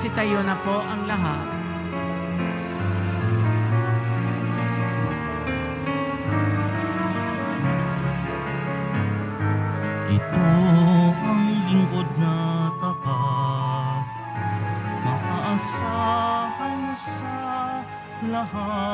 Magsitayo na po ang lahat. Ito ang lingkod na tapat, maaasahan sa lahat.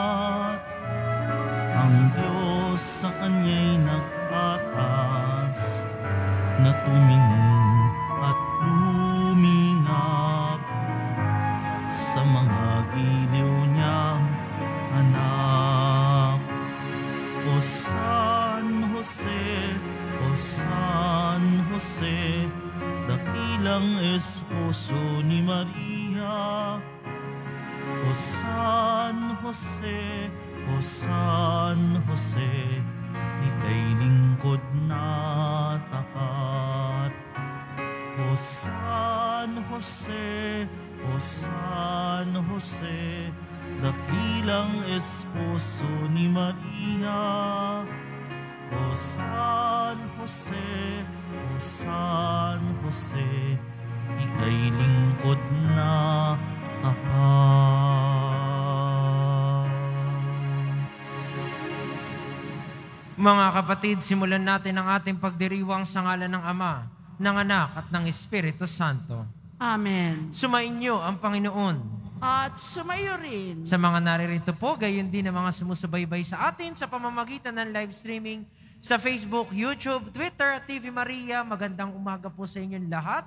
Mga kapatid, simulan natin ang ating pagdiriwang sa ngalan ng Ama, ng Anak at ng Espiritu Santo. Amen. Sumainyo ang Panginoon. At sumayo rin. Sa mga naririto po, gayon din ang mga sumusubaybay sa atin sa pamamagitan ng live streaming sa Facebook, YouTube, Twitter at TV Maria. Magandang umaga po sa inyong lahat.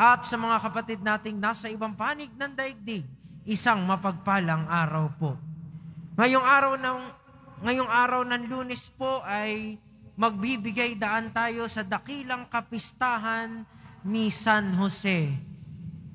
At sa mga kapatid nating nasa ibang panig ng daigdig, isang mapagpalang araw po. Ngayong araw ng ngayong araw ng Lunes po ay magbibigay daan tayo sa dakilang kapistahan ni San Jose.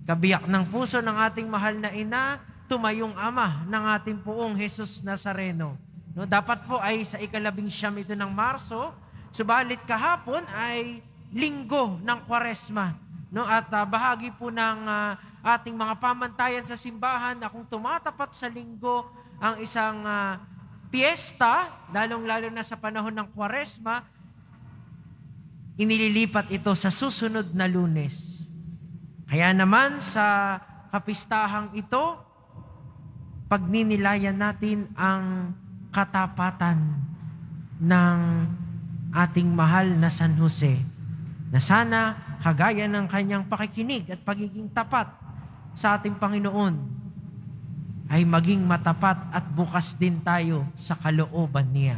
Kabiyak ng puso ng ating mahal na ina, tumayong ama ng ating puong Jesus Nazareno. No, dapat po ay sa ikalabing siyam ito ng Marso, subalit kahapon ay linggo ng Kwaresma. No, at ah, bahagi po ng ah, ating mga pamantayan sa simbahan na kung tumatapat sa linggo ang isang ah, piyesta, lalong-lalo na sa panahon ng Kwaresma, inililipat ito sa susunod na lunes. Kaya naman sa kapistahang ito, pagninilayan natin ang katapatan ng ating mahal na San Jose na sana kagaya ng kanyang pakikinig at pagiging tapat sa ating Panginoon ay maging matapat at bukas din tayo sa kalooban niya.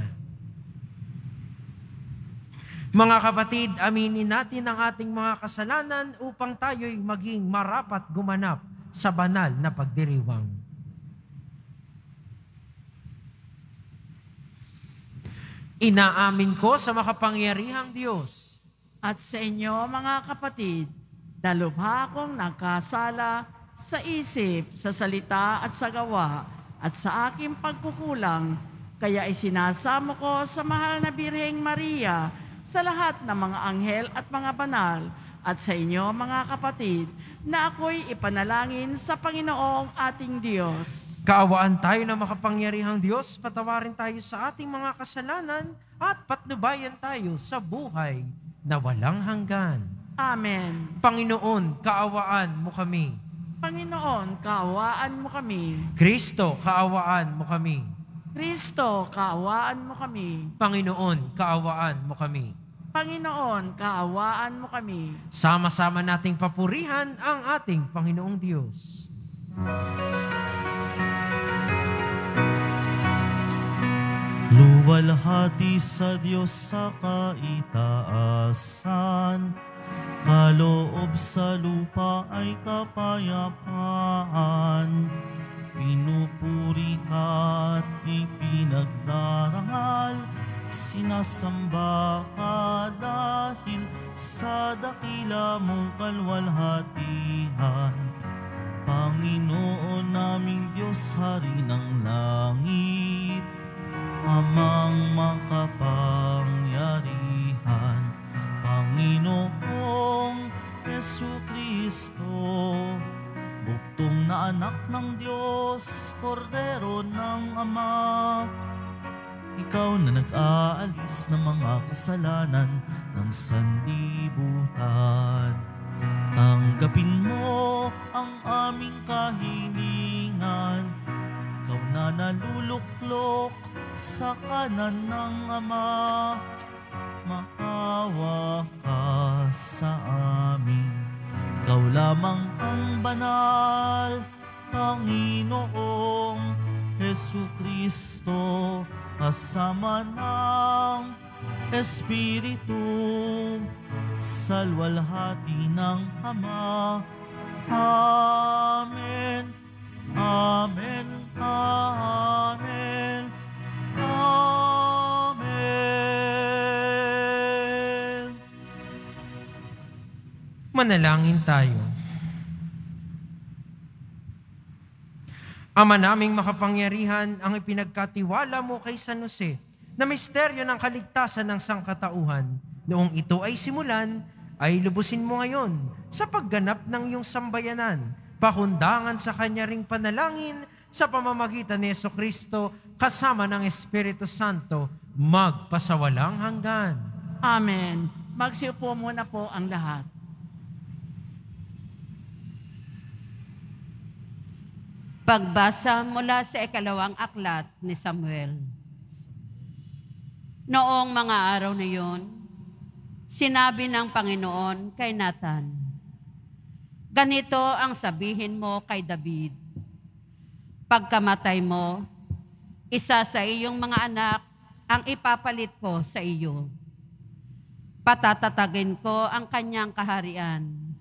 Mga kapatid, aminin natin ang ating mga kasalanan upang tayo'y maging marapat gumanap sa banal na pagdiriwang. Inaamin ko sa makapangyarihang Diyos At sa inyo, mga kapatid, dalubha akong nagkasala sa isip, sa salita at sa gawa, at sa aking pagkukulang, kaya isinasamo ko sa mahal na Birheng Maria, sa lahat ng mga anghel at mga banal, at sa inyo, mga kapatid, na ako'y ipanalangin sa Panginoong ating Diyos. Kaawaan tayo ng makapangyarihang Diyos, patawarin tayo sa ating mga kasalanan at patnubayan tayo sa buhay na walang hanggan. Amen. Panginoon, kaawaan mo kami. Panginoon, kaawaan mo kami. Kristo, kaawaan mo kami. Kristo, kaawaan mo kami. Panginoon, kaawaan mo kami. Panginoon, kaawaan mo kami. Sama-sama nating papurihan ang ating Panginoong Diyos. Luwalhati sa Diyos sa kaitaasan, kaloob sa lupa ay kapayapaan. Pinupuri ka at ipinagdarangal, sinasamba ka dahil sa dakila mong kalwalhatihan. Panginoon naming Diyos, Hari ng langit, Amang makapangyarihan, Panginoong Yesu Kristo, buktong na anak ng Diyos, Kordero ng Ama. Ikaw na nag-aalis ng mga kasalanan ng sanlibutan. Tanggapin mo ang aming kahilingan Ikaw na naluluklok sa kanan ng Ama Maawa ka sa amin Ikaw lamang ang banal Panginoong Heso Kristo kasama ng Espiritu sa luwalhati ng Ama. Amen. Amen. Amen. Amen. Manalangin tayo. Ama naming makapangyarihan, ang ipinagkatiwala mo kay San Jose na misteryo ng kaligtasan ng sangkatauhan. Noong ito ay simulan, ay lubusin mo ngayon sa pagganap ng iyong sambayanan, pakundangan sa kanya ring panalangin sa pamamagitan ni Yeso Kristo kasama ng Espiritu Santo, magpasawalang hanggan. Amen. Magsiupo muna po ang lahat. Pagbasa mula sa ikalawang aklat ni Samuel. Noong mga araw na yon, sinabi ng Panginoon kay Nathan, Ganito ang sabihin mo kay David. Pagkamatay mo, isa sa iyong mga anak ang ipapalit ko sa iyo. Patatatagin ko ang kanyang kaharian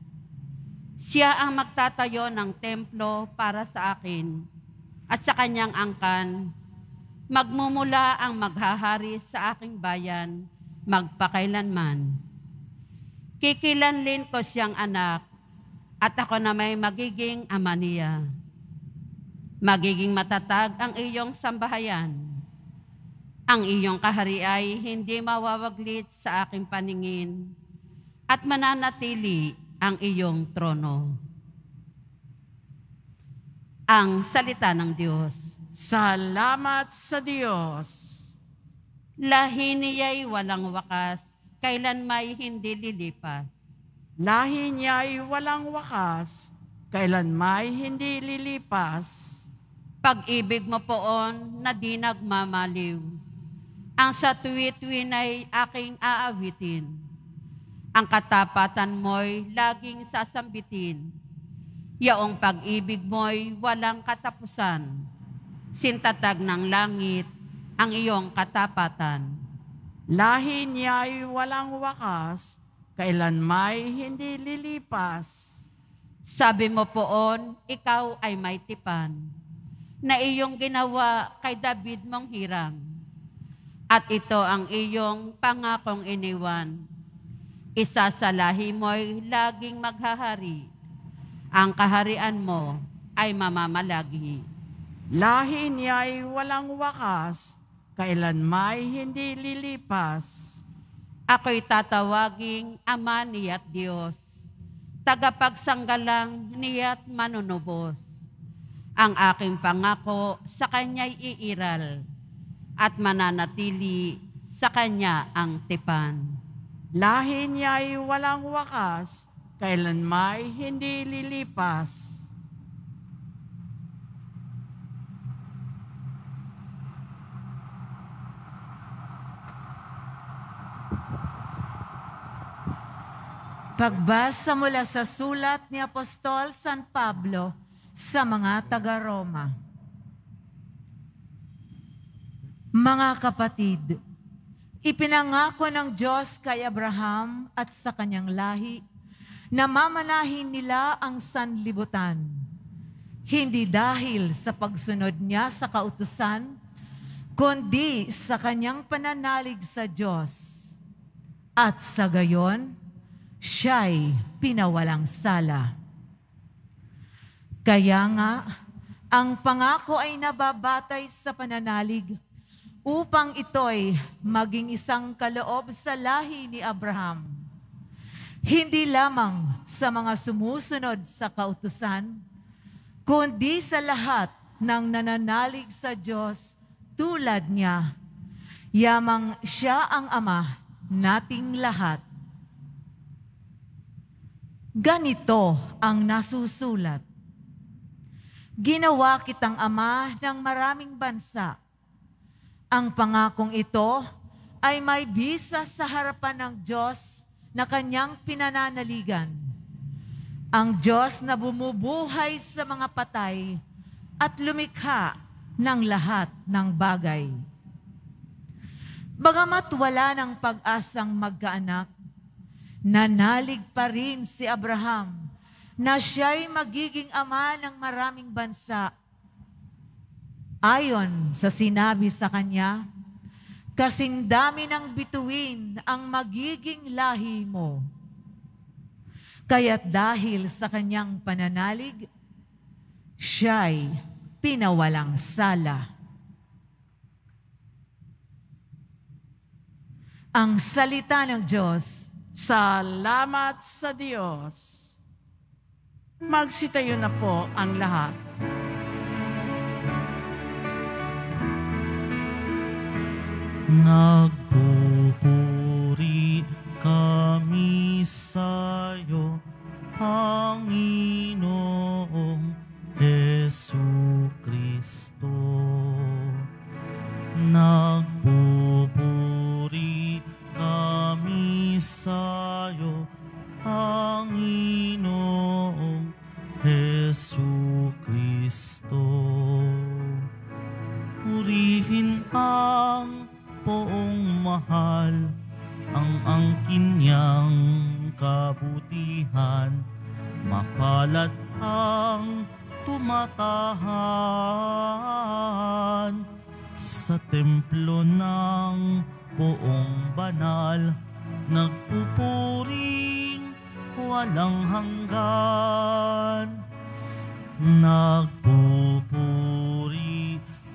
siya ang magtatayo ng templo para sa akin at sa kanyang angkan. Magmumula ang maghahari sa aking bayan magpakailanman. Kikilanlin ko siyang anak at ako na may magiging ama niya. Magiging matatag ang iyong sambahayan. Ang iyong kahari ay hindi mawawaglit sa aking paningin at mananatili ang iyong trono. Ang salita ng Diyos. Salamat sa Diyos. Lahi niya'y walang wakas, kailan may hindi lilipas. Lahi niya'y walang wakas, kailan may hindi lilipas. Pag-ibig mo poon na di nagmamaliw. Ang sa tuwi-tuwi na'y aking aawitin ang katapatan mo'y laging sasambitin. Yaong pag-ibig mo'y walang katapusan. Sintatag ng langit ang iyong katapatan. Lahi niya'y walang wakas, kailan may hindi lilipas. Sabi mo poon, ikaw ay may tipan, na iyong ginawa kay David mong hirang. At ito ang iyong pangakong iniwan isa sa lahi mo'y laging maghahari. Ang kaharian mo ay mamamalagi. Lahi niya'y walang wakas, kailan may hindi lilipas. Ako'y tatawaging Ama niya't Diyos, tagapagsanggalang niya't manunubos. Ang aking pangako sa Kanya'y iiral at mananatili sa Kanya ang tipan. Lahi niya'y walang wakas, kailan may hindi lilipas. Pagbasa mula sa sulat ni Apostol San Pablo sa mga taga-Roma. Mga kapatid, Ipinangako ng Diyos kay Abraham at sa kanyang lahi na mamanahin nila ang sanlibutan. Hindi dahil sa pagsunod niya sa kautusan, kundi sa kanyang pananalig sa Diyos. At sa gayon, siya'y pinawalang sala. Kaya nga, ang pangako ay nababatay sa pananalig upang ito'y maging isang kaloob sa lahi ni Abraham. Hindi lamang sa mga sumusunod sa kautusan, kundi sa lahat ng nananalig sa Diyos tulad niya. Yamang siya ang Ama nating lahat. Ganito ang nasusulat. Ginawa kitang ama ng maraming bansa. Ang pangakong ito ay may bisa sa harapan ng Diyos na kanyang pinananaligan. Ang Diyos na bumubuhay sa mga patay at lumikha ng lahat ng bagay. Bagamat wala ng pag-asang magkaanak, nanalig pa rin si Abraham na siya'y magiging ama ng maraming bansa. Ayon sa sinabi sa kanya, kasing dami ng bituin ang magiging lahi mo. Kaya't dahil sa kanyang pananalig, siya'y pinawalang sala. Ang salita ng Diyos Salamat sa Diyos. Magsitayo na po ang lahat. Nagpupuri kami sa'yo, Panginoong Yesu Kristo. Nagpupuri kami sa'yo, Panginoong Yesu Kristo. Purihin ang poong mahal, ang angkin niyang kabutihan, mapalad ang tumatahan sa templo ng poong banal, nagpupuring walang hanggan. Nagpupuri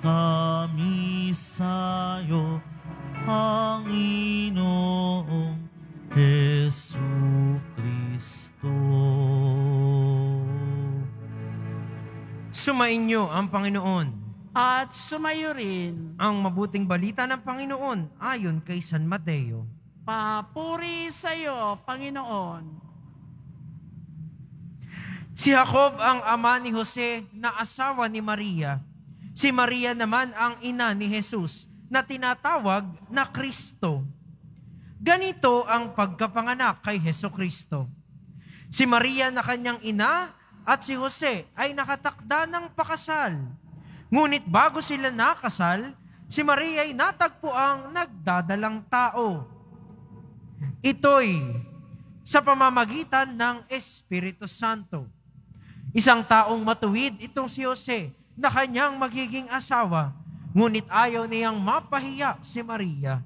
kami sa'yo, Panginoong Yesu Kristo. Sumainyo ang Panginoon. At sumayo rin, Ang mabuting balita ng Panginoon ayon kay San Mateo. papuri sa iyo, Panginoon. Si Jacob ang ama ni Jose na asawa ni Maria. Si Maria naman ang ina ni Jesus na tinatawag na Kristo. Ganito ang pagkapanganak kay Heso Kristo. Si Maria na kanyang ina at si Jose ay nakatakda ng pakasal. Ngunit bago sila nakasal, si Maria ay natagpo ang nagdadalang tao. Ito'y sa pamamagitan ng Espiritu Santo. Isang taong matuwid itong si Jose na kanyang magiging asawa, ngunit ayaw niyang mapahiya si Maria.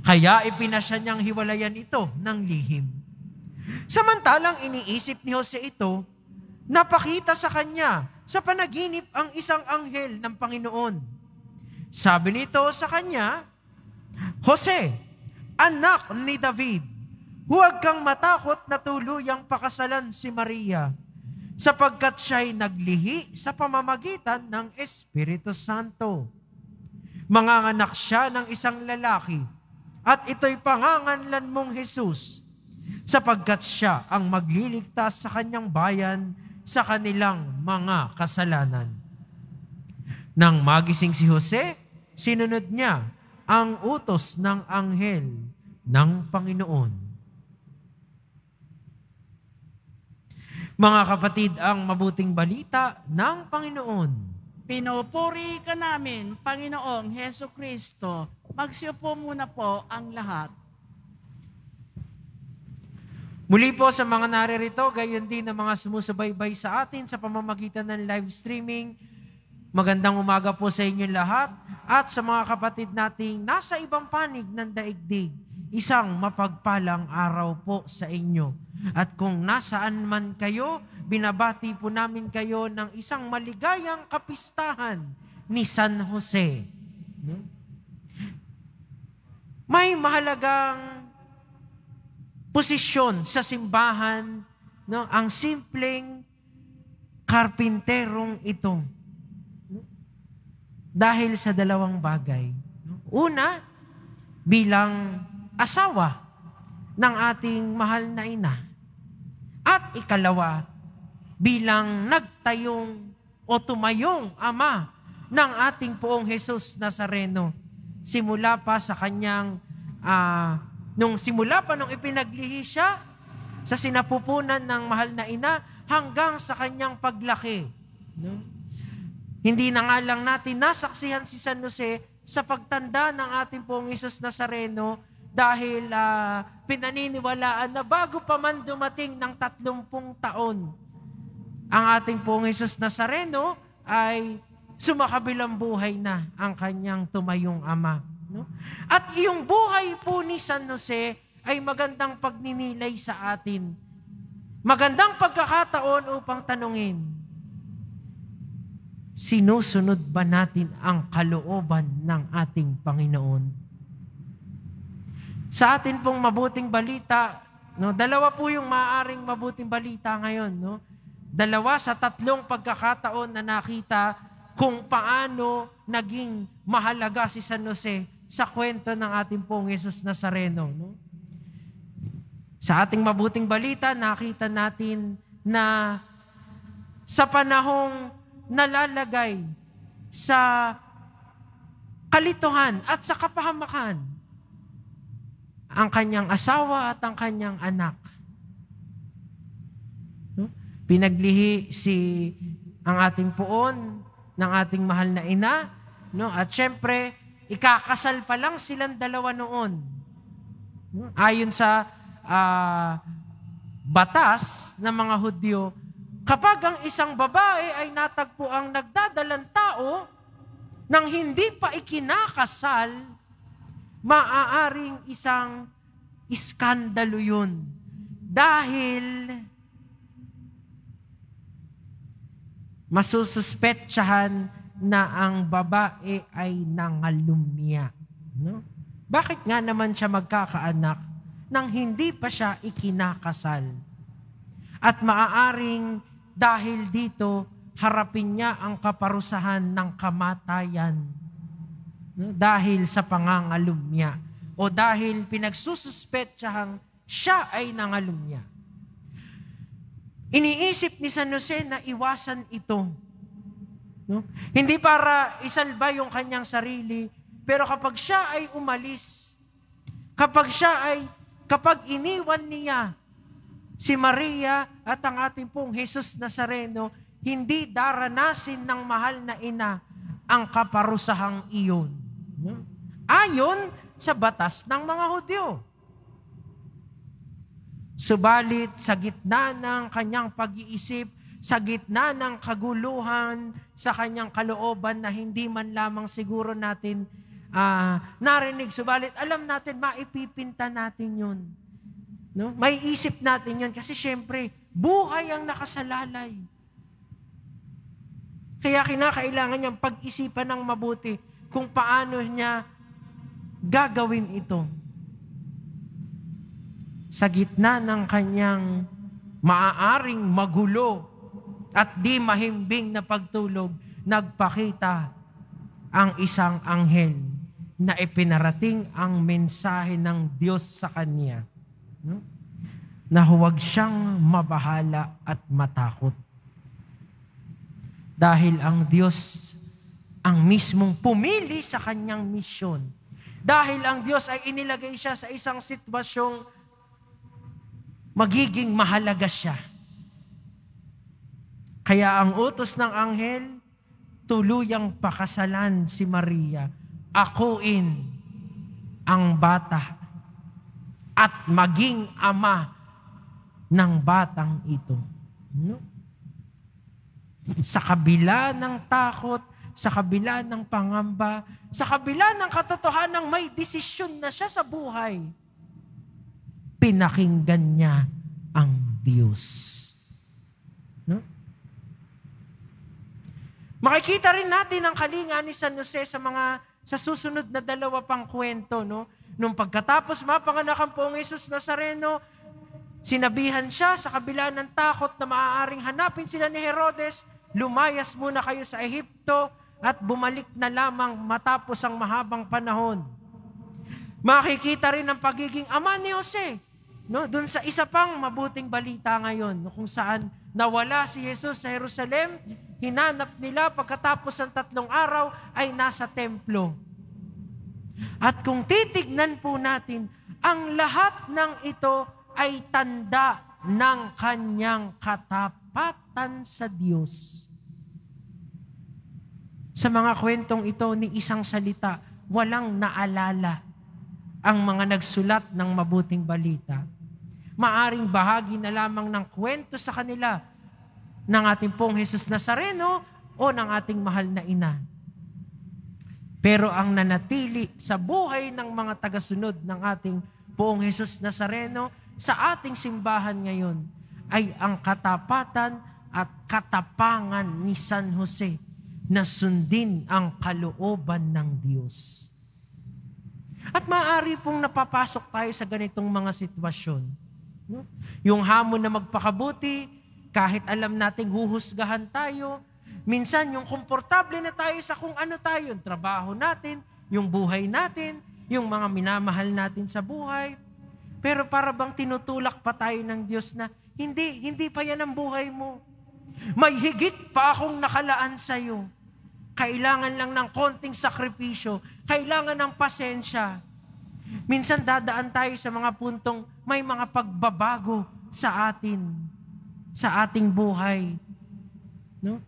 Kaya ipinasya niyang hiwalayan ito ng lihim. Samantalang iniisip ni Jose ito, napakita sa kanya sa panaginip ang isang anghel ng Panginoon. Sabi nito sa kanya, Jose, anak ni David, huwag kang matakot na tuluyang pakasalan si Maria sapagkat siya'y naglihi sa pamamagitan ng Espiritu Santo. Manganganak siya ng isang lalaki at ito'y panganganlan mong Jesus sapagkat siya ang magliligtas sa kanyang bayan sa kanilang mga kasalanan. Nang magising si Jose, sinunod niya ang utos ng anghel ng Panginoon. Mga kapatid, ang mabuting balita ng Panginoon. Pinupuri ka namin, Panginoong Heso Kristo. Magsiupo muna po ang lahat. Muli po sa mga naririto, gayon din ang mga sumusubaybay sa atin sa pamamagitan ng live streaming. Magandang umaga po sa inyo lahat at sa mga kapatid nating nasa ibang panig ng daigdig. Isang mapagpalang araw po sa inyo. At kung nasaan man kayo, binabati po namin kayo ng isang maligayang kapistahan ni San Jose. May mahalagang posisyon sa simbahan, no, ang simpleng karpinterong ito. Dahil sa dalawang bagay. Una, bilang asawa ng ating mahal na ina. At ikalawa bilang nagtayong o tumayong ama ng ating poong Jesus Nazareno. Simula pa sa kanyang, ah, nung simula pa nung ipinaglihi siya sa sinapupunan ng mahal na ina hanggang sa kanyang paglaki. No? Hindi na nga lang natin nasaksihan si San Jose sa pagtanda ng ating pong Jesus Nazareno dahil ah, pinaniniwalaan na bago pa man dumating ng tatlumpung taon, ang ating pong Jesus Nazareno ay sumakabilang buhay na ang kanyang tumayong ama. No? At yung buhay po ni San Jose ay magandang pagninilay sa atin. Magandang pagkakataon upang tanungin, sinusunod ba natin ang kalooban ng ating Panginoon? Sa atin pong mabuting balita, no, dalawa po yung maaaring mabuting balita ngayon, no? Dalawa sa tatlong pagkakataon na nakita kung paano naging mahalaga si San Jose sa kwento ng ating pong Jesus Nazareno. No? Sa ating mabuting balita, nakita natin na sa panahong nalalagay sa kalituhan at sa kapahamakan ang kanyang asawa at ang kanyang anak. No? Pinaglihi si ang ating poon ng ating mahal na ina, no? At syempre, ikakasal pa lang silang dalawa noon. No? Ayon sa ah, batas ng mga Hudyo, kapag ang isang babae ay natagpo ang nagdadalang tao nang hindi pa ikinakasal, maaaring isang iskandalo yun. Dahil masususpetsahan na ang babae ay nangalumya. No? Bakit nga naman siya magkakaanak nang hindi pa siya ikinakasal? At maaaring dahil dito, harapin niya ang kaparusahan ng kamatayan. Dahil sa pangangalumya o dahil pinagsususpetsahang siya ay nangalumya. Iniisip ni San Jose na iwasan ito. No? Hindi para isalba yung kanyang sarili, pero kapag siya ay umalis, kapag siya ay, kapag iniwan niya si Maria at ang ating pong Jesus Nazareno, hindi daranasin ng mahal na ina ang kaparusahang iyon. Ayon sa batas ng mga Hudyo. Subalit sa gitna ng kanyang pag-iisip, sa gitna ng kaguluhan, sa kanyang kalooban na hindi man lamang siguro natin ah, narinig, subalit alam natin, maipipinta natin yun. No? May isip natin yun kasi syempre, buhay ang nakasalalay. Kaya kinakailangan niyang pag-isipan ng mabuti kung paano niya gagawin ito sa gitna ng kanyang maaaring magulo at di mahimbing na pagtulog, nagpakita ang isang anghel na ipinarating ang mensahe ng Diyos sa kanya. Na huwag siyang mabahala at matakot. Dahil ang Diyos ang mismong pumili sa kanyang misyon. Dahil ang Diyos ay inilagay siya sa isang sitwasyong magiging mahalaga siya. Kaya ang utos ng anghel, tuluyang pakasalan si Maria, akuin ang bata at maging ama ng batang ito. No? Sa kabila ng takot, sa kabila ng pangamba, sa kabila ng katotohanan may desisyon na siya sa buhay, pinakinggan niya ang Diyos. No? Makikita rin natin ang kalinga ni San Jose sa mga sa susunod na dalawa pang kwento, no? Nung pagkatapos mapanganak ang poong Jesus Nazareno, sinabihan siya sa kabila ng takot na maaaring hanapin sila ni Herodes, lumayas muna kayo sa Ehipto at bumalik na lamang matapos ang mahabang panahon. Makikita rin ang pagiging ama ni Jose no, doon sa isa pang mabuting balita ngayon, no, kung saan nawala si Jesus sa Jerusalem, hinanap nila pagkatapos ng tatlong araw ay nasa templo. At kung titignan po natin, ang lahat ng ito ay tanda ng kanyang katapatan sa Diyos. Sa mga kwentong ito ni isang salita, walang naalala ang mga nagsulat ng mabuting balita. Maaring bahagi na lamang ng kwento sa kanila ng ating pong Jesus Nazareno o ng ating mahal na ina. Pero ang nanatili sa buhay ng mga tagasunod ng ating poong Jesus Nazareno sa ating simbahan ngayon ay ang katapatan at katapangan ni San Jose na sundin ang kalooban ng Diyos. At maaari pong napapasok tayo sa ganitong mga sitwasyon. Yung hamon na magpakabuti, kahit alam nating huhusgahan tayo, minsan yung komportable na tayo sa kung ano tayo, yung trabaho natin, yung buhay natin, yung mga minamahal natin sa buhay. Pero para bang tinutulak pa tayo ng Diyos na, hindi, hindi pa yan ang buhay mo. May higit pa akong nakalaan sa iyo. Kailangan lang ng konting sakripisyo. Kailangan ng pasensya. Minsan dadaan tayo sa mga puntong may mga pagbabago sa atin, sa ating buhay. No?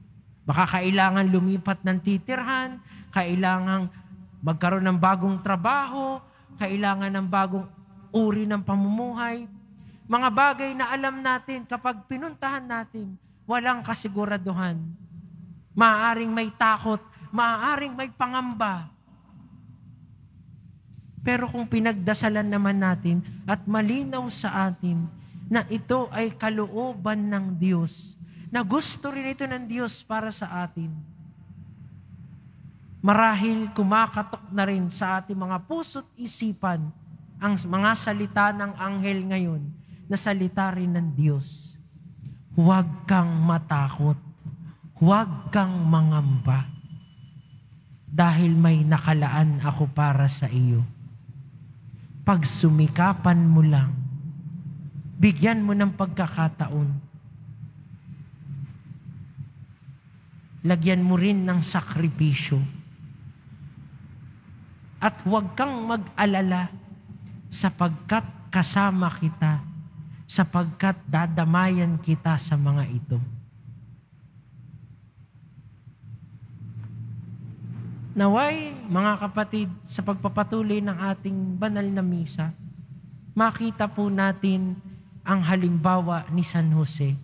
Baka kailangan lumipat ng titirhan, kailangan magkaroon ng bagong trabaho, kailangan ng bagong uri ng pamumuhay. Mga bagay na alam natin kapag pinuntahan natin, walang kasiguraduhan Maaaring may takot, maaaring may pangamba. Pero kung pinagdasalan naman natin at malinaw sa atin na ito ay kalooban ng Diyos, na gusto rin ito ng Diyos para sa atin, marahil kumakatok na rin sa ating mga puso't isipan ang mga salita ng anghel ngayon na salita rin ng Diyos. Huwag kang matakot huwag kang mangamba dahil may nakalaan ako para sa iyo. Pag sumikapan mo lang, bigyan mo ng pagkakataon. Lagyan mo rin ng sakripisyo. At huwag kang mag-alala sapagkat kasama kita, sapagkat dadamayan kita sa mga ito. Naway, mga kapatid, sa pagpapatuloy ng ating banal na misa, makita po natin ang halimbawa ni San Jose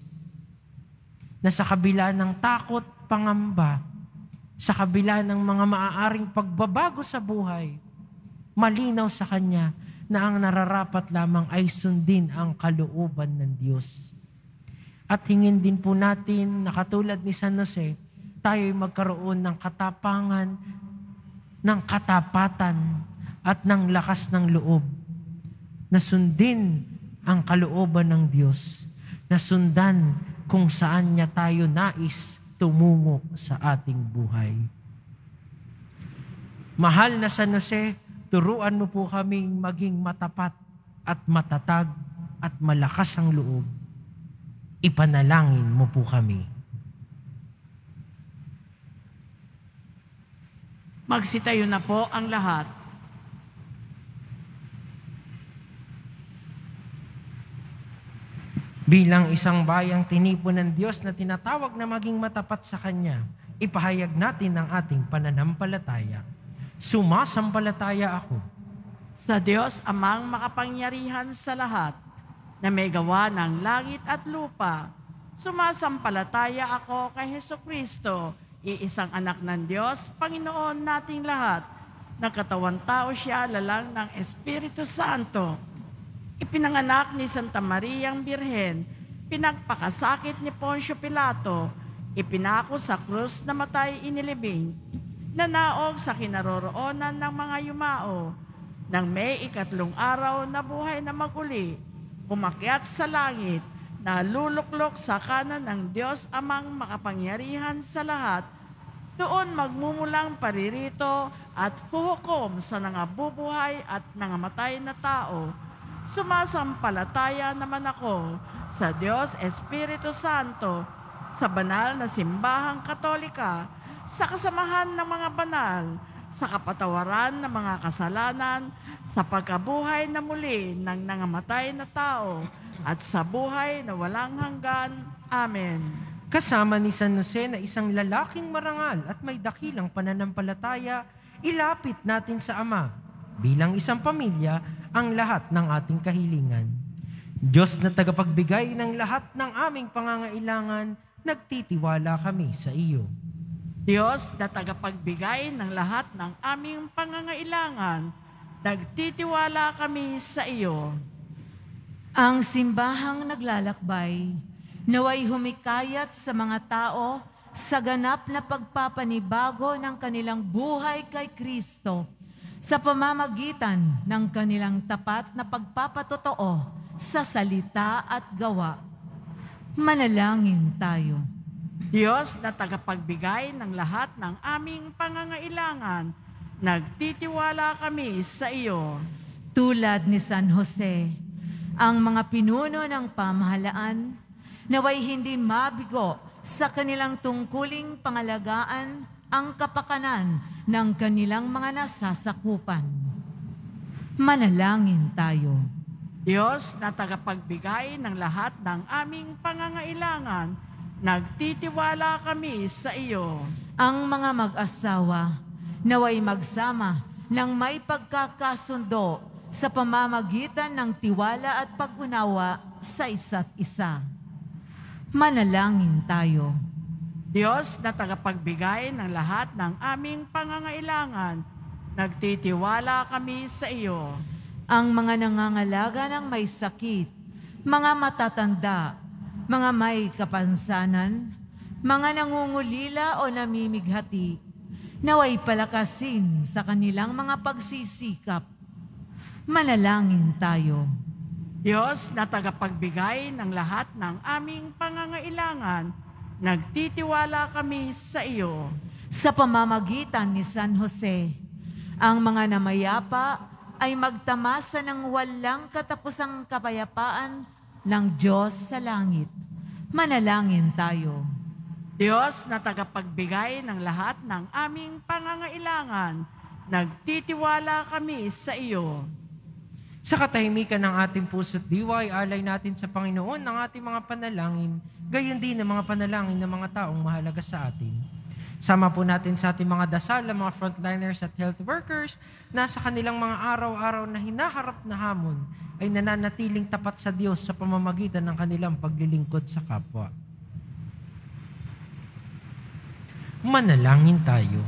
na sa kabila ng takot, pangamba, sa kabila ng mga maaaring pagbabago sa buhay, malinaw sa Kanya na ang nararapat lamang ay sundin ang kalooban ng Diyos. At hingin din po natin, nakatulad ni San Jose, tayo magkaroon ng katapangan, ng katapatan at ng lakas ng loob na sundin ang kalooban ng Diyos, na sundan kung saan niya tayo nais tumungo sa ating buhay. Mahal na San Jose, turuan mo po kaming maging matapat at matatag at malakas ang loob. Ipanalangin mo po kami. Magsitayo na po ang lahat. Bilang isang bayang tinipon ng Diyos na tinatawag na maging matapat sa Kanya, ipahayag natin ang ating pananampalataya. Sumasampalataya ako Sa Diyos amang makapangyarihan sa lahat, na may gawa ng langit at lupa, sumasampalataya ako kay Heso Kristo, iisang anak ng Diyos, Panginoon nating lahat, nagkatawan tao siya lalang ng Espiritu Santo. Ipinanganak ni Santa Mariang Birhen, pinagpakasakit ni Poncio Pilato, ipinako sa krus na matay inilibing, nanaog sa kinaroroonan ng mga yumao, nang may ikatlong araw na buhay na maguli, umakyat sa langit, na luluklok sa kanan ng Diyos amang makapangyarihan sa lahat, doon magmumulang paririto at huhukom sa nangabubuhay at nangamatay na tao. sumasampalataya naman ako sa Diyos Espiritu Santo, sa banal na simbahang katolika, sa kasamahan ng mga banal, sa kapatawaran ng mga kasalanan, sa pagkabuhay na muli ng nangamatay na tao, at sa buhay na walang hanggan. Amen. Kasama ni San Jose na isang lalaking marangal at may dakilang pananampalataya, ilapit natin sa Ama bilang isang pamilya ang lahat ng ating kahilingan. Diyos na tagapagbigay ng lahat ng aming pangangailangan, nagtitiwala kami sa iyo. Diyos na tagapagbigay ng lahat ng aming pangangailangan, nagtitiwala kami sa iyo. Ang simbahang naglalakbay, naway humikayat sa mga tao sa ganap na pagpapanibago ng kanilang buhay kay Kristo sa pamamagitan ng kanilang tapat na pagpapatotoo sa salita at gawa. Manalangin tayo. Diyos na tagapagbigay ng lahat ng aming pangangailangan, nagtitiwala kami sa iyo. Tulad ni San Jose, ang mga pinuno ng pamahalaan naway hindi mabigo sa kanilang tungkuling pangalagaan ang kapakanan ng kanilang mga nasasakupan. Manalangin tayo. Diyos na tagapagbigay ng lahat ng aming pangangailangan, nagtitiwala kami sa iyo. Ang mga mag-asawa naway magsama ng may pagkakasundo sa pamamagitan ng tiwala at pag-unawa sa isa't isa. Manalangin tayo. Diyos na tagapagbigay ng lahat ng aming pangangailangan, nagtitiwala kami sa iyo. ang mga nangangalaga ng may sakit, mga matatanda, mga may kapansanan, mga nangungulila o namimighati, naway palakasin sa kanilang mga pagsisikap. Manalangin tayo. Diyos na tagapagbigay ng lahat ng aming pangangailangan, nagtitiwala kami sa iyo. Sa pamamagitan ni San Jose, ang mga namayapa ay magtamasa ng walang katapusang kapayapaan ng Diyos sa langit. Manalangin tayo. Diyos na tagapagbigay ng lahat ng aming pangangailangan, nagtitiwala kami sa iyo. Sa katahimikan ng ating puso't diwa, ay alay natin sa Panginoon ng ating mga panalangin, gayon din ang mga panalangin ng mga taong mahalaga sa atin. Sama po natin sa ating mga dasal, ang mga frontliners at health workers na sa kanilang mga araw-araw na hinaharap na hamon ay nananatiling tapat sa Diyos sa pamamagitan ng kanilang paglilingkod sa kapwa. Manalangin tayo.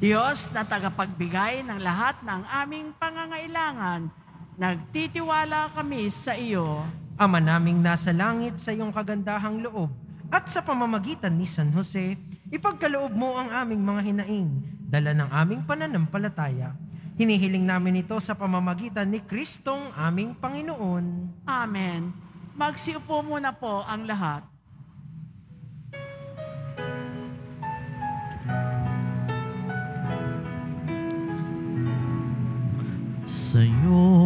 Diyos na tagapagbigay ng lahat ng aming pangangailangan, nagtitiwala kami sa iyo. Ama naming nasa langit sa iyong kagandahang loob at sa pamamagitan ni San Jose, ipagkaloob mo ang aming mga hinaing, dala ng aming pananampalataya. Hinihiling namin ito sa pamamagitan ni Kristong aming Panginoon. Amen. Magsiupo muna po ang lahat. Sa'yo,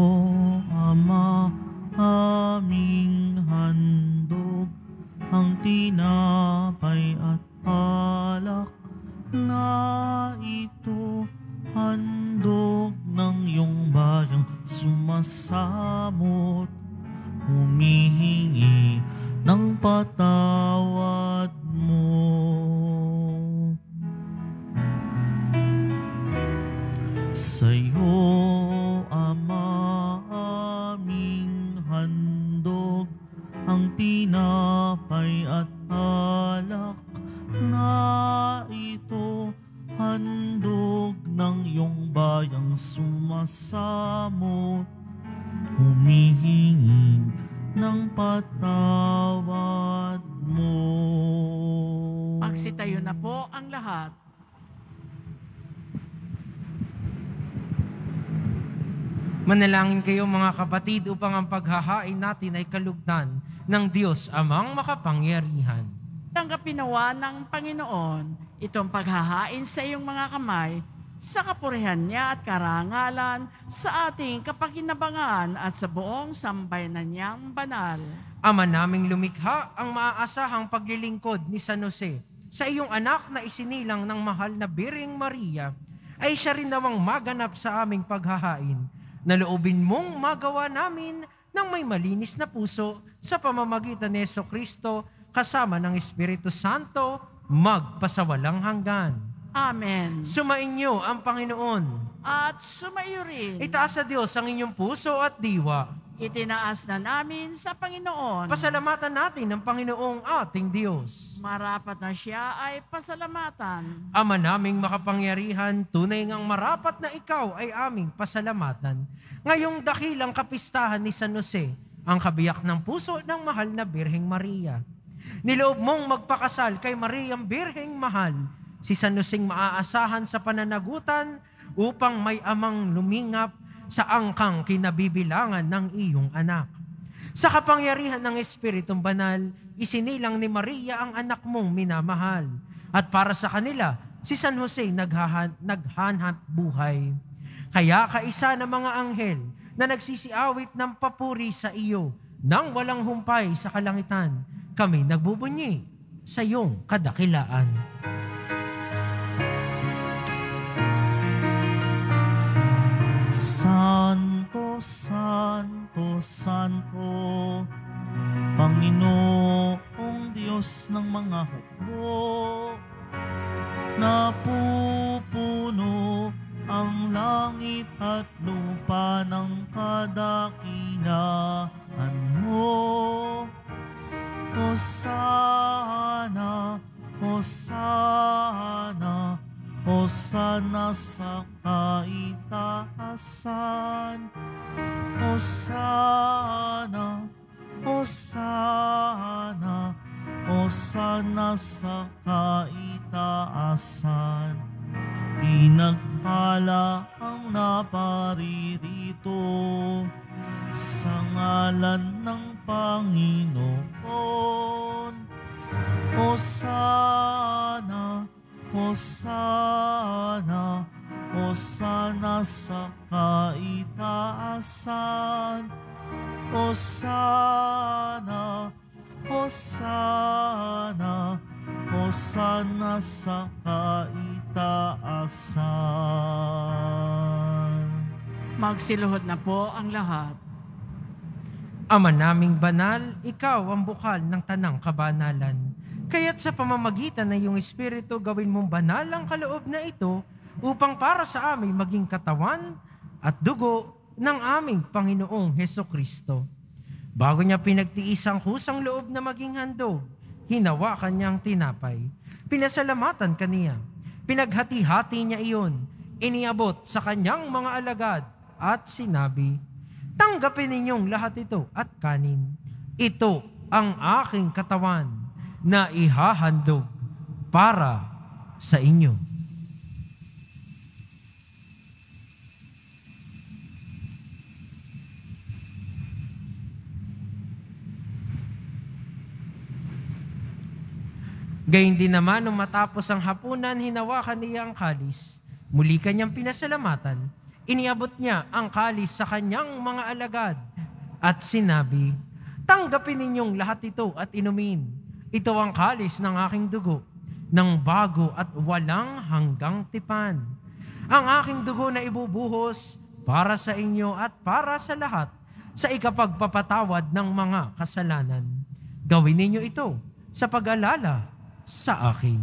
Manalangin kayo mga kapatid upang ang paghahain natin ay kalugdan ng Diyos amang makapangyarihan. Tanggapin nawa ng Panginoon itong paghahain sa iyong mga kamay sa kapurihan niya at karangalan sa ating kapakinabangan at sa buong sambayanan niyang banal. Ama naming lumikha ang maaasahang paglilingkod ni San Jose sa iyong anak na isinilang ng mahal na Biring Maria, ay siya rin namang maganap sa aming paghahain. Naloobin mong magawa namin ng may malinis na puso sa pamamagitan ni Yeso Kristo kasama ng Espiritu Santo magpasawalang hanggan. Amen. Sumainyo ang Panginoon. At sumayo rin, Itaas sa Diyos ang inyong puso at diwa. Itinaas na namin sa Panginoon. Pasalamatan natin ang Panginoong ating Diyos. Marapat na siya ay pasalamatan. Ama naming makapangyarihan, tunay ngang marapat na ikaw ay aming pasalamatan. Ngayong dakilang kapistahan ni San Jose, ang kabiyak ng puso ng mahal na Birheng Maria. Niloob mong magpakasal kay Mariang Birheng Mahal, si San Joseng maaasahan sa pananagutan upang may amang lumingap sa angkang kinabibilangan ng iyong anak. Sa kapangyarihan ng Espiritong Banal, isinilang ni Maria ang anak mong minamahal. At para sa kanila, si San Jose naghahan, naghanap buhay. Kaya kaisa ng mga anghel na nagsisiawit ng papuri sa iyo nang walang humpay sa kalangitan, kami nagbubunyi sa iyong kadakilaan. Santo, Santo, Santo, Panginoong Diyos ng mga hukbo, napupuno ang langit at lupa ng kadakilaan mo. Hosana, Hosana, Hosana sa kaitaasan. Hosana, Hosana, Hosana sa kaitaasan. Pinagpala ang naparirito sa ngalan ng Panginoon. Hosana, Hosana, Hosana sa kaitaasan. Hosana, Hosana, Hosana sa kaitaasan. Magsiluhod na po ang lahat. Ama naming banal, ikaw ang bukal ng tanang kabanalan. Kaya't sa pamamagitan ng iyong Espiritu, gawin mong banal ang kaloob na ito upang para sa amin maging katawan at dugo ng aming Panginoong Heso Kristo. Bago niya pinagtiis ang kusang loob na maging handog, hinawakan niya ang tinapay. Pinasalamatan kaniya. Pinaghati-hati niya iyon. Iniabot sa kanyang mga alagad at sinabi, Tanggapin ninyong lahat ito at kanin. Ito ang aking katawan na ihahandog para sa inyo. Gayun din naman, nung matapos ang hapunan, hinawakan niya ang kalis. Muli kanyang pinasalamatan. Iniabot niya ang kalis sa kanyang mga alagad at sinabi, Tanggapin ninyong lahat ito at inumin. Ito ang kalis ng aking dugo, ng bago at walang hanggang tipan. Ang aking dugo na ibubuhos para sa inyo at para sa lahat sa ikapagpapatawad ng mga kasalanan. Gawin ninyo ito sa pag-alala sa akin.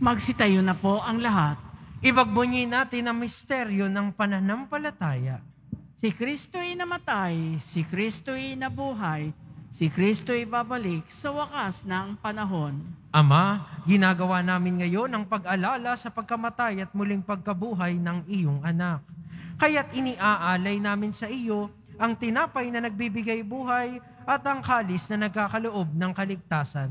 Magsitayo na po ang lahat. Ibagbunyi natin ang misteryo ng pananampalataya. Si Kristo'y namatay, si Kristo'y nabuhay, si Kristo'y babalik sa wakas ng panahon. Ama, ginagawa namin ngayon ang pag-alala sa pagkamatay at muling pagkabuhay ng iyong anak. Kaya't iniaalay namin sa iyo ang tinapay na nagbibigay buhay at ang kalis na nagkakaloob ng kaligtasan.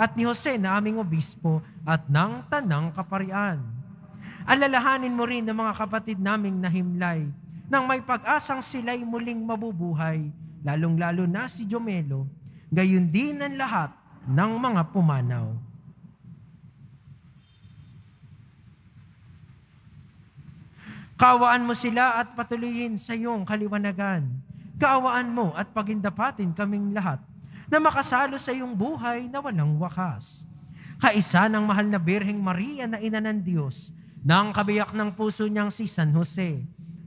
at ni Jose na aming Obispo at ng Tanang Kaparian. Alalahanin mo rin ng mga kapatid naming nahimlay nang may pag-asang sila'y muling mabubuhay, lalong-lalo na si Jomelo, gayon din ang lahat ng mga pumanaw. Kaawaan mo sila at patuloyin sa iyong kaliwanagan. Kaawaan mo at pagindapatin kaming lahat na makasalo sa iyong buhay na walang wakas. Kaisa ng mahal na Birheng Maria na ina ng Diyos, ng kabiyak ng puso niyang si San Jose,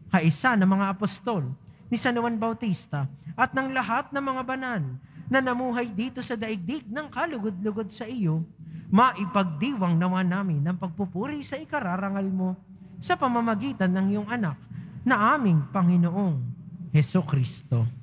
kaisa ng mga apostol, ni San Juan Bautista, at ng lahat ng mga banal na namuhay dito sa daigdig ng kalugod-lugod sa iyo, maipagdiwang nawa namin ng pagpupuri sa ikararangal mo sa pamamagitan ng iyong anak na aming Panginoong Heso Kristo.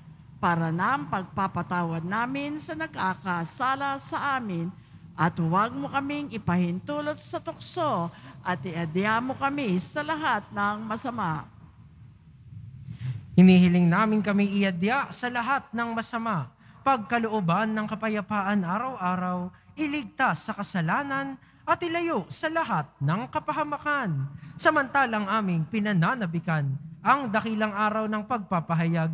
para ng pagpapatawad namin sa nagkakasala sa amin at huwag mo kaming ipahintulot sa tukso at iadya mo kami sa lahat ng masama. Hinihiling namin kami iadya sa lahat ng masama, pagkalooban ng kapayapaan araw-araw, iligtas sa kasalanan at ilayo sa lahat ng kapahamakan. Samantalang aming pinananabikan ang dakilang araw ng pagpapahayag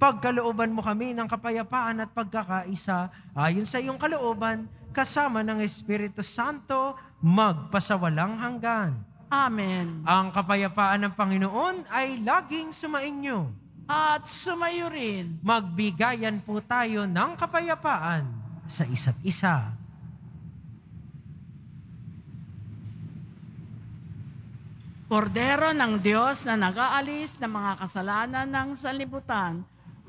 Pagkalooban mo kami ng kapayapaan at pagkakaisa ayon sa iyong kalooban, kasama ng Espiritu Santo, magpasawalang hanggan. Amen. Ang kapayapaan ng Panginoon ay laging sumainyo. At sumayo rin. Magbigayan po tayo ng kapayapaan sa isa't isa. Kordero ng Diyos na nag-aalis ng mga kasalanan ng sanlibutan,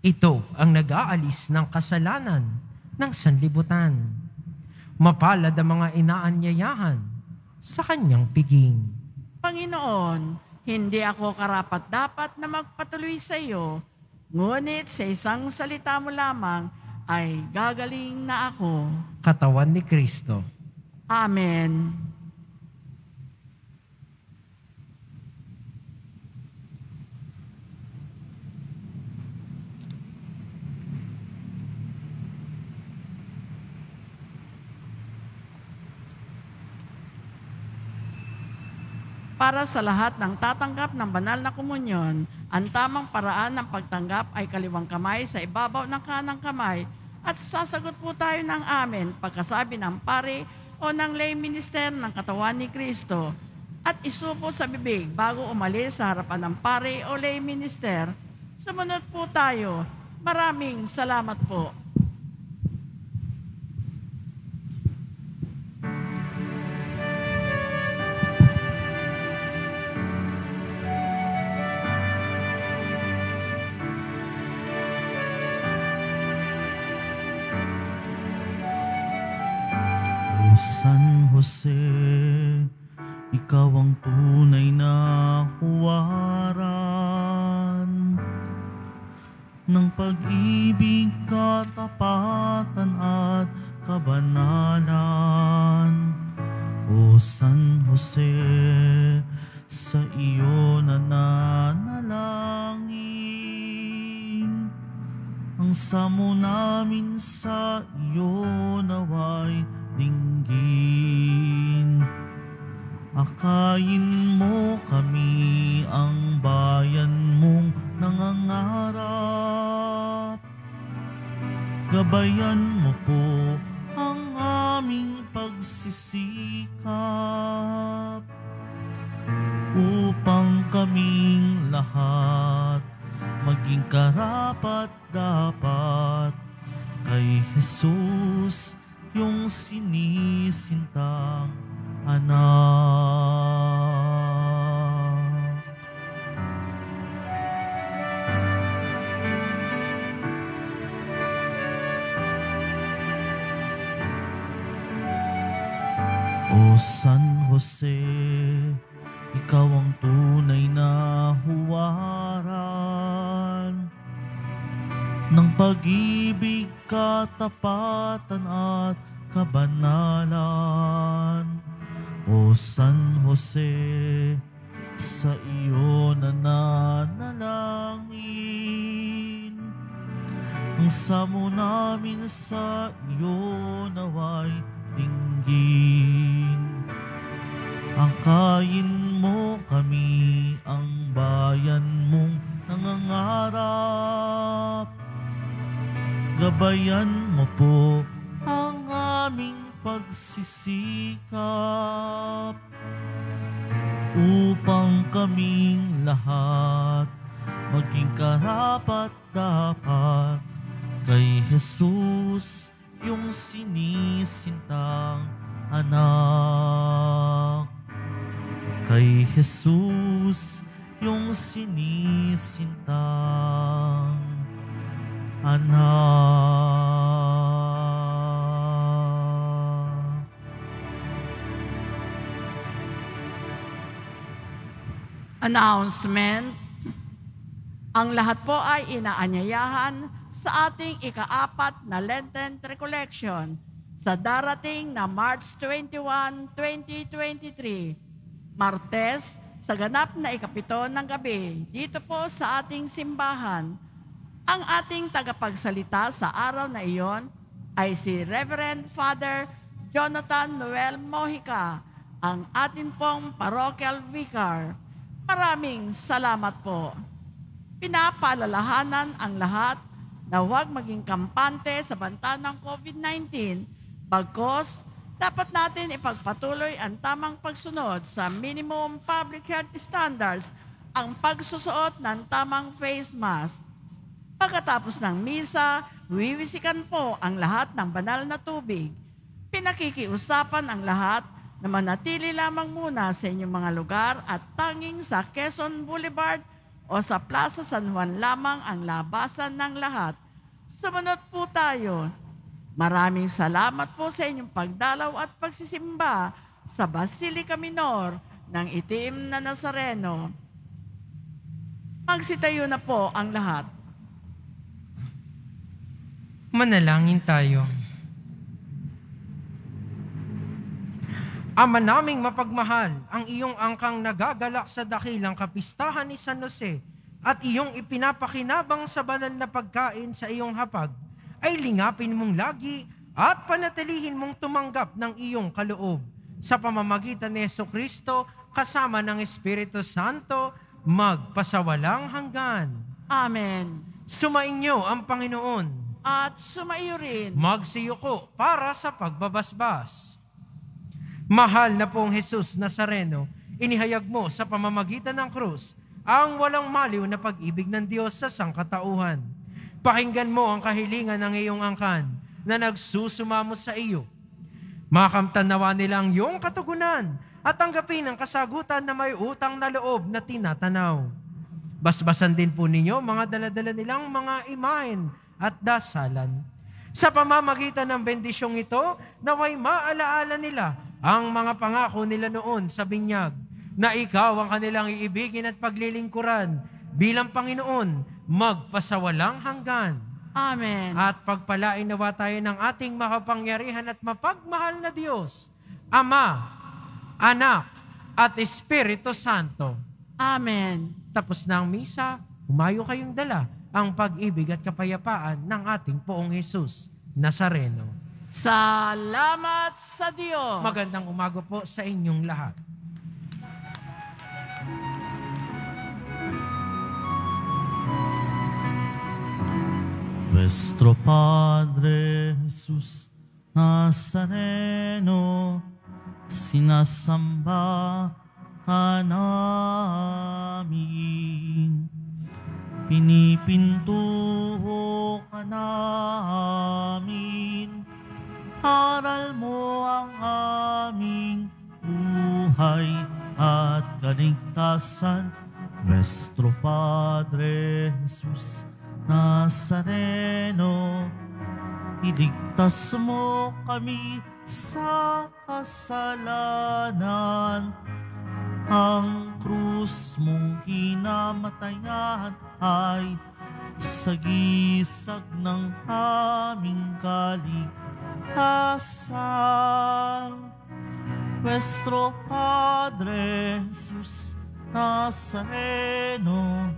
Ito ang nag-aalis ng kasalanan ng sanlibutan. Mapalad ang mga inaanyayahan sa kanyang piging. Panginoon, hindi ako karapat-dapat na magpatuloy sa iyo, ngunit sa isang salita mo lamang ay gagaling na ako. Katawan ni Kristo. Amen. Para sa lahat ng tatanggap ng banal na komunyon, ang tamang paraan ng pagtanggap ay kaliwang kamay sa ibabaw ng kanang kamay at sasagot po tayo ng amen pagkasabi ng pare o ng lay minister ng katawan ni Kristo at isupo sa bibig bago umalis sa harapan ng pare o lay minister. Sumunod po tayo. Maraming salamat po. O San Jose, ikaw ang tunay na huwaran ng pag-ibig, katapatan at kabanalan. O San Jose, sa iyo nananalangin. Ang samo namin sa iyo naway dinggin. Akayin mo kami ang bayan mong nangangarap. Gabayan mo po ang aming pagsisikap upang kaming lahat maging karapat dapat kay Jesus yung sinisintang anak. O San Jose, ikaw ang tunay na huwaran ng pag-ibig, katapatan at kabanalan. O San Jose, sa iyo nananalangin. Ang samo namin sa iyo naway dinggin. Akayin mo kami ang bayan mong nangangarap. Gabayan mo po ang aming pagsisikap upang kaming lahat maging karapat dapat kay Jesus yung sinisintang anak. Kay Jesus yung sinisintang anak. Announcement. Ang lahat po ay inaanyayahan sa ating ikaapat na Lenten Recollection sa darating na March 21, 2023, Martes, sa ganap na ikapito ng gabi, dito po sa ating simbahan. Ang ating tagapagsalita sa araw na iyon ay si Reverend Father Jonathan Noel Mojica, ang atin pong parochial vicar. Maraming salamat po. Pinapaalalahanan ang lahat na huwag maging kampante sa banta ng COVID-19, bagkos dapat natin ipagpatuloy ang tamang pagsunod sa minimum public health standards, ang pagsusuot ng tamang face mask. Pagkatapos ng misa, wiwisikan po ang lahat ng banal na tubig. Pinakikiusapan ang lahat na manatili lamang muna sa inyong mga lugar at tanging sa Quezon Boulevard o sa Plaza San Juan lamang ang labasan ng lahat. Sumunod po tayo. Maraming salamat po sa inyong pagdalaw at pagsisimba sa Basilica Minor ng Itim na Nazareno. Magsitayo na po ang lahat. Manalangin tayo. Ama naming mapagmahal, ang iyong angkang nagagalak sa dakilang kapistahan ni San Jose at iyong ipinapakinabang sa banal na pagkain sa iyong hapag, ay lingapin mong lagi at panatilihin mong tumanggap ng iyong kaloob sa pamamagitan ni Yeso Kristo kasama ng Espiritu Santo, magpasawalang hanggan. Amen. Sumainyo ang Panginoon. At sumaiyo rin. Magsiyuko para sa pagbabasbas. Mahal na pong Jesus Nazareno, inihayag mo sa pamamagitan ng krus ang walang maliw na pag-ibig ng Diyos sa sangkatauhan. Pakinggan mo ang kahilingan ng iyong angkan na nagsusumamo sa iyo. Makamtan nawa nila ang iyong katugunan at tanggapin ang kasagutan na may utang na loob na tinatanaw. Basbasan din po ninyo mga daladala nilang mga imahen at dasalan. Sa pamamagitan ng bendisyong ito, naway maalaala nila ang mga pangako nila noon sa binyag, na ikaw ang kanilang iibigin at paglilingkuran bilang Panginoon, magpasawalang hanggan. Amen. At pagpalain nawa tayo ng ating makapangyarihan at mapagmahal na Diyos, Ama, Anak, at Espiritu Santo. Amen. Tapos na ang misa, humayo kayong dala ang pag-ibig at kapayapaan ng ating poong Jesus Nazareno. Salamat sa Diyos. Magandang umaga po sa inyong lahat. Nuestro Padre Jesús Nazareno, sinasamba ka namin. Pinipintuho ka namin. Aral mo ang aming buhay at kaligtasan. Nuestro Padre Jesus Nazareno, iligtas mo kami sa kasalanan. Ang krus mong kinamatayan ay sagisag ng aming kaligtasan. Nuestro Padre Jesus Nazareno,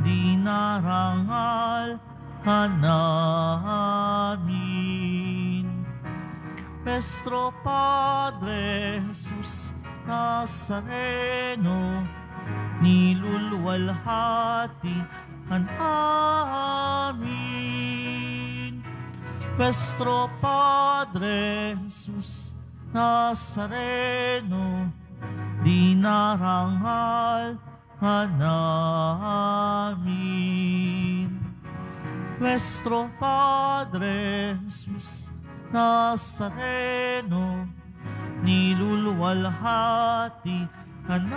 dinarangal ka namin. Nuestro Padre Jesus Nazareno, nilulwalhati ka namin. Nuestro Padre Jesus Nazareno, dinarangal ka namin. Nuestro Padre Jesus Nazareno, niluluwalhati ka Hanami.